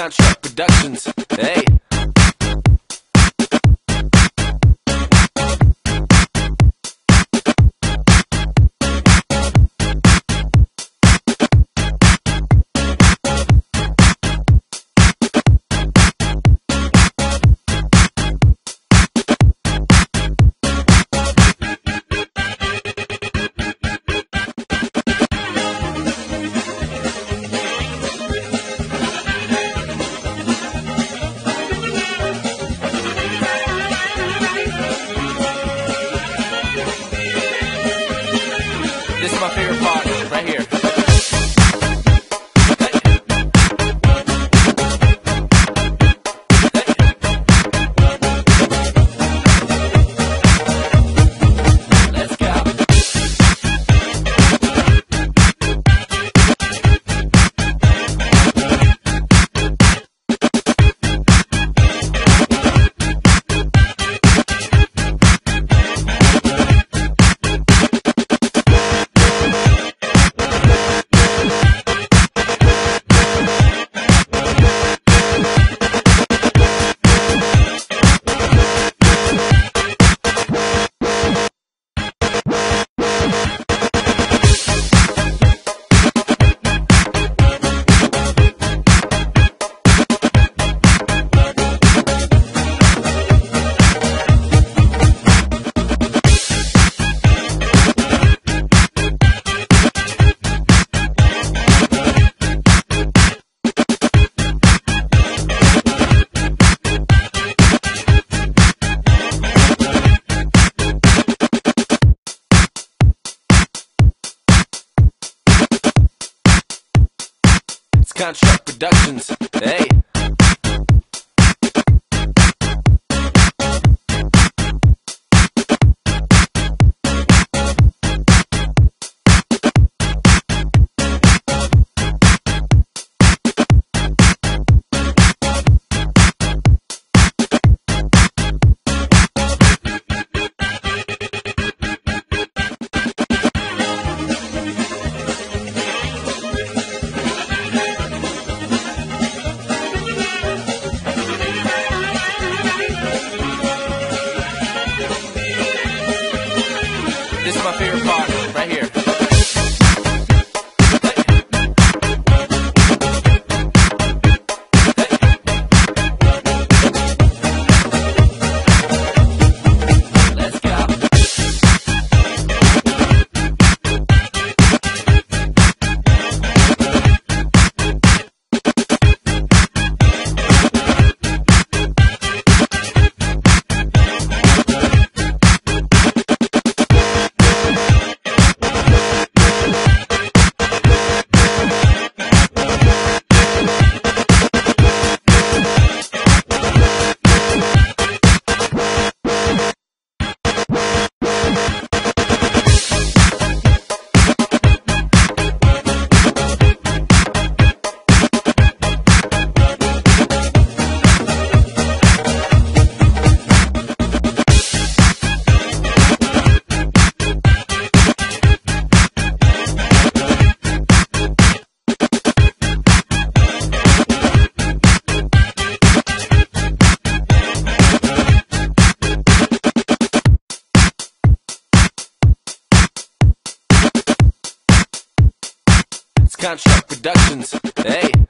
Contract Productions. Hey. Contract Productions. Hey. Contract Productions. Hey.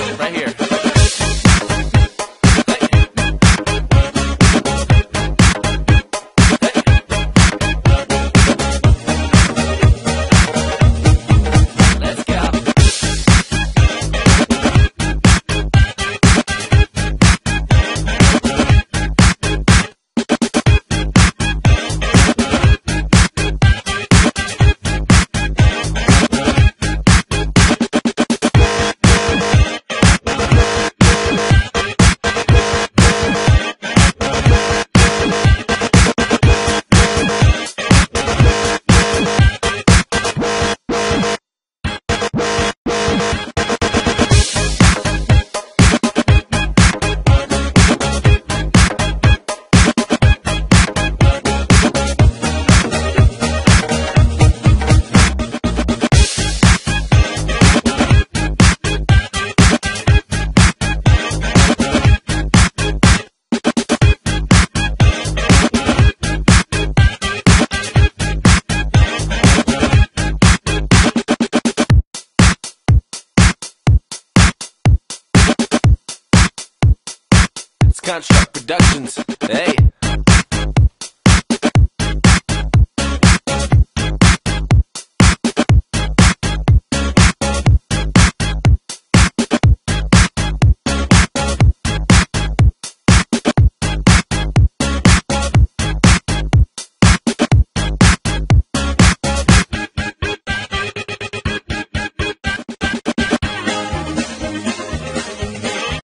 Construct Productions. Hey.